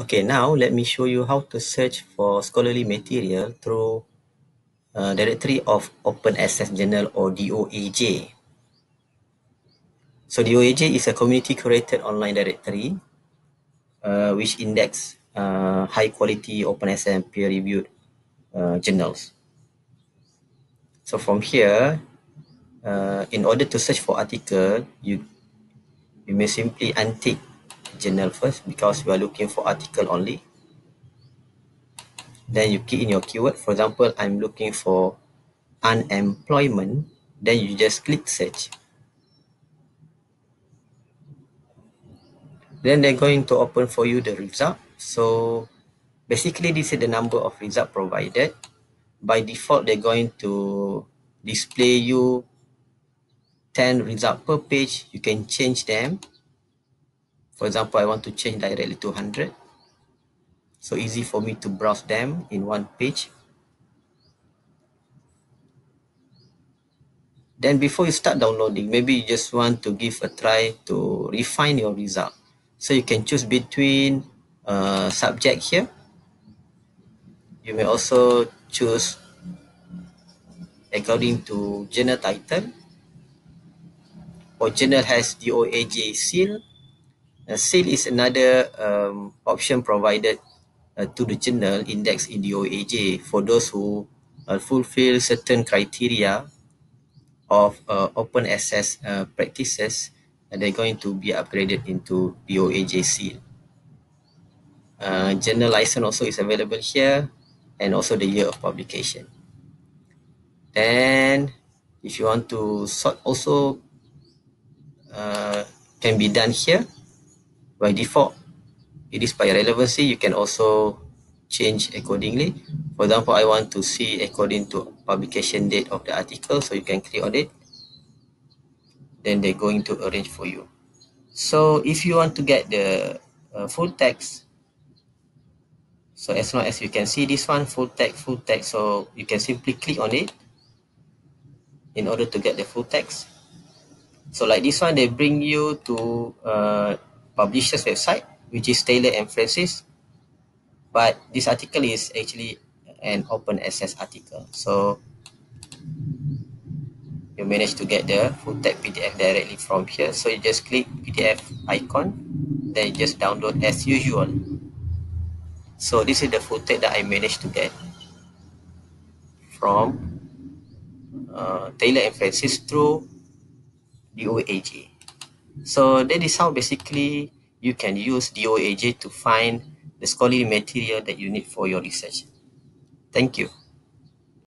Okay, now let me show you how to search for scholarly material through uh, directory of Open Access Journal or DOAJ. So DOAJ is a community curated online directory uh, which index uh, high quality open access and peer reviewed uh, journals. So from here, uh, in order to search for article, you you may simply untick journal first because we are looking for article only. Then you key in your keyword. For example, I'm looking for unemployment. Then you just click search. Then they're going to open for you the result. So basically this is the number of result provided. By default, they're going to display you 10 result per page. You can change them For example, I want to change directly to 100. So easy for me to browse them in one page. Then before you start downloading, maybe you just want to give a try to refine your result. So you can choose between uh, subject here. You may also choose according to journal title or journal has DOAJ seal Seal is another um, option provided uh, to the journal index in DOAJ for those who uh, fulfill certain criteria of uh, open access uh, practices and they're going to be upgraded into DOAJ seal. Uh, journal license also is available here and also the year of publication. Then if you want to sort also uh, can be done here by default it is by relevancy you can also change accordingly. For example i want to see according to publication date of the article so you can click on it then they're going to arrange for you. So if you want to get the uh, full text so as long as you can see this one full text full text so you can simply click on it in order to get the full text. So like this one they bring you to uh, publisher's website, which is Taylor and Francis. But this article is actually an open access article. So you manage to get the full text PDF directly from here. So you just click PDF icon, then you just download as usual. So this is the full text that I managed to get from uh, Taylor and Francis through DOAJ. So that is how basically you can use DOAJ to find the scholarly material that you need for your research. Thank you.